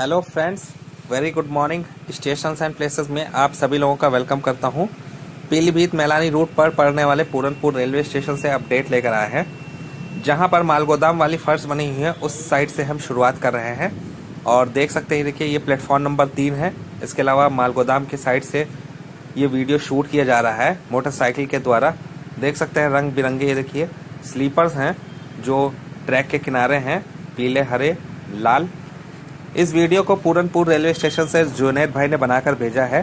Hello friends very good morning station and places में आप सभी लोगों का वेलकम करता हूँ। पीलीभीत मैलानी रूट पर पड़ने वाले पूरनपुर रेलवे स्टेशन से अपडेट लेकर आए हैं। जहाँ पर मालगोदाम वाली फर्श बनी हुई है, उस साइड से हम शुरुआत कर रहे हैं। और देख सकते हैं, देखिए, ये प्लेटफॉर्म नंबर तीन है। इसके अलावा मालगोदाम के साइड से ये वीडियो शूट किया जा रहा है मोटरसाइकिल के द्वारा। देख सकते हैं, रंग बिरंगे, ये देखिए स्लीपर्स हैं, जो ट्रैक के किनारे हैं, पीले, हरे, लाल। इस वीडियो को पूरनपुर रेलवे स्टेशन से जुनेद भाई ने बनाकर भेजा है।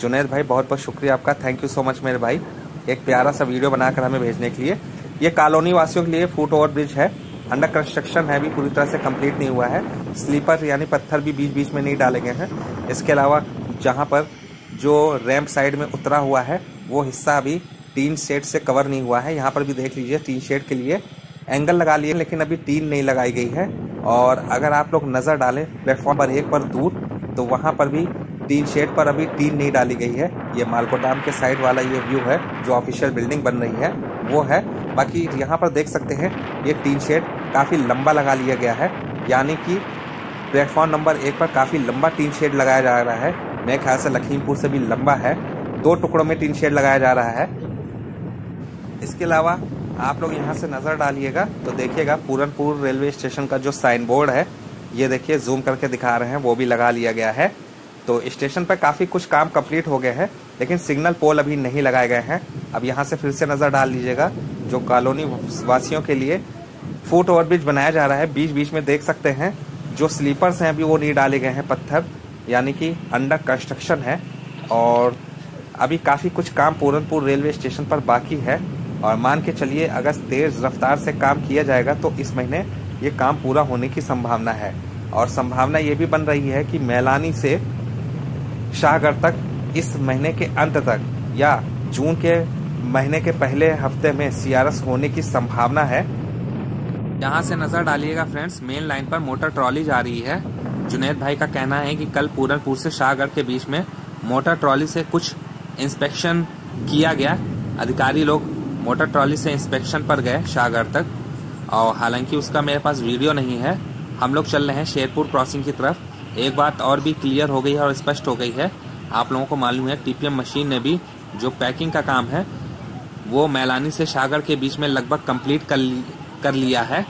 जुनेद भाई, बहुत बहुत शुक्रिया आपका। थैंक यू सो मच मेरे भाई। एक प्यारा सा वीडियो बनाकर हमें भेजने के लिए। ये कॉलोनी वासियों के लिए फुट ओवर ब्रिज है। अंडर कंस्ट्रक्शन है भी, पूरी तरह से कंप्लीट नहीं हुआ है। स्लीपर यानी पत्थर भी बीच बीच में नहीं डाले गए हैं। इसके अलावा जहाँ पर जो रैम्प साइड में उतरा हुआ है, वो हिस्सा अभी टीन शेड से कवर नहीं हुआ है। यहाँ पर भी देख लीजिए, टीन शेड के लिए एंगल लगा लिए लेकिन अभी टीन नहीं लगाई गई है। और अगर आप लोग नज़र डालें प्लेटफॉर्म पर एक पर दूर तो वहाँ पर भी टीन शेड पर अभी टीन नहीं डाली गई है। ये मालको डैम के साइड वाला ये व्यू है, जो ऑफिशियल बिल्डिंग बन रही है, वो है। बाकी यहाँ पर देख सकते हैं, ये टीन शेड काफ़ी लंबा लगा लिया गया है। यानी कि प्लेटफॉर्म नंबर एक पर काफ़ी लंबा टीन शेड लगाया जा रहा है। मेरे ख्याल से लखीमपुर से भी लंबा है। दो टुकड़ों में टीन शेड लगाया जा रहा है। इसके अलावा आप लोग यहाँ से नज़र डालिएगा तो देखिएगा पूरनपुर रेलवे स्टेशन का जो साइन बोर्ड है, ये देखिए जूम करके दिखा रहे हैं, वो भी लगा लिया गया है। तो स्टेशन पर काफ़ी कुछ काम कंप्लीट हो गए हैं, लेकिन सिग्नल पोल अभी नहीं लगाए गए हैं। अब यहाँ से फिर से नज़र डाल लीजिएगा, जो कॉलोनी वासियों के लिए फुट ओवरब्रिज बनाया जा रहा है बीच बीच में देख सकते हैं, जो स्लीपर्स हैं अभी वो नहीं डाले गए हैं पत्थर, यानी कि अंडर कंस्ट्रक्शन है। और अभी काफ़ी कुछ काम पूरनपुर रेलवे स्टेशन पर बाकी है। और मान के चलिए, अगर तेज रफ्तार से काम किया जाएगा तो इस महीने ये काम पूरा होने की संभावना है। और संभावना ये भी बन रही है कि मैलानी से शाहगढ़ तक इस महीने के अंत तक या जून के महीने के पहले हफ़्ते में सीआरएस होने की संभावना है। यहाँ से नज़र डालिएगा फ्रेंड्स, मेन लाइन पर मोटर ट्रॉली जा रही है। जुनेद भाई का कहना है कि कल पूरनपुर से शाहगढ़ के बीच में मोटर ट्रॉली से कुछ इंस्पेक्शन किया गया। अधिकारी लोग मोटर ट्रॉली से इंस्पेक्शन पर गए शाहगढ़ तक। और हालाँकि उसका मेरे पास वीडियो नहीं है। हम लोग चल रहे हैं शेरपुर क्रॉसिंग की तरफ़। एक बात और भी क्लियर हो गई है और स्पष्ट हो गई है। आप लोगों को मालूम है, टीपीएम मशीन ने भी जो पैकिंग का काम है, वो मैलानी से शाहगढ़ के बीच में लगभग कंप्लीट कर कर लिया है।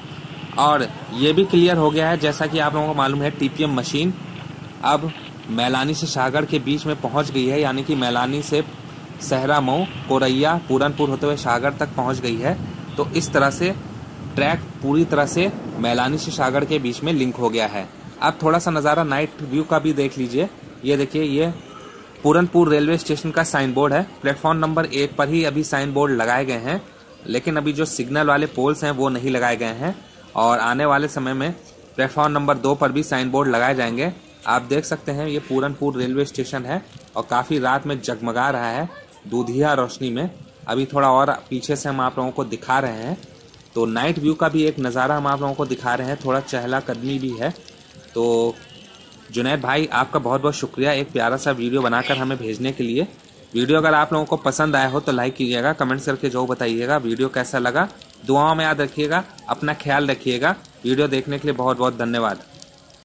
और ये भी क्लियर हो गया है, जैसा कि आप लोगों को मालूम है, टीपीएम मशीन अब मैलानी से शाहगढ़ के बीच में पहुँच गई है। यानी कि मैलानी से सहरा, मऊ, कोरैया, पूरनपुर होते हुए सागर तक पहुँच गई है। तो इस तरह से ट्रैक पूरी तरह से मैलानी से सागर के बीच में लिंक हो गया है। अब थोड़ा सा नज़ारा नाइट व्यू का भी देख लीजिए। ये देखिए, ये पूरनपुर रेलवे स्टेशन का साइन बोर्ड है। प्लेटफॉर्म नंबर एक पर ही अभी साइन बोर्ड लगाए गए हैं, लेकिन अभी जो सिग्नल वाले पोल्स हैं वो नहीं लगाए गए हैं। और आने वाले समय में प्लेटफॉर्म नंबर दो पर भी साइन बोर्ड लगाए जाएँगे। आप देख सकते हैं, ये पूरनपुर रेलवे स्टेशन है और काफ़ी रात में जगमगा रहा है। दूधिया रोशनी में। अभी थोड़ा और पीछे से हम आप लोगों को दिखा रहे हैं। तो नाइट व्यू का भी एक नज़ारा हम आप लोगों को दिखा रहे हैं। थोड़ा चहला कदमी भी है। तो जुनैद भाई, आपका बहुत बहुत शुक्रिया एक प्यारा सा वीडियो बनाकर हमें भेजने के लिए। वीडियो अगर आप लोगों को पसंद आया हो तो लाइक कीजिएगा कमेंट्स करके जो बताइएगा वीडियो कैसा लगा। दुआओं में याद रखिएगा, अपना ख्याल रखिएगा। वीडियो देखने के लिए बहुत बहुत धन्यवाद।